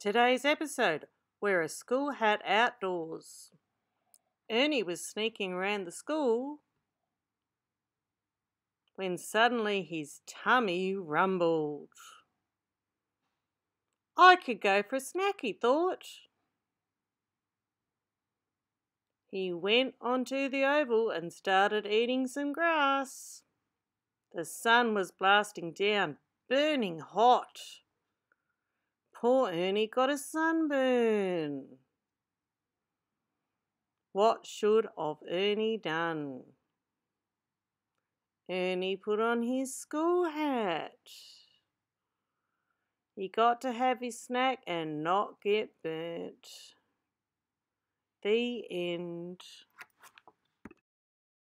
Today's episode Wear a School Hat Outdoors. Ernie was sneaking around the school when suddenly his tummy rumbled. I could go for a snack, he thought. He went onto the oval and started eating some grass. The sun was blasting down, burning hot. Poor Ernie got a sunburn. What should of Ernie done? Ernie put on his school hat. He got to have his snack and not get burnt. The end.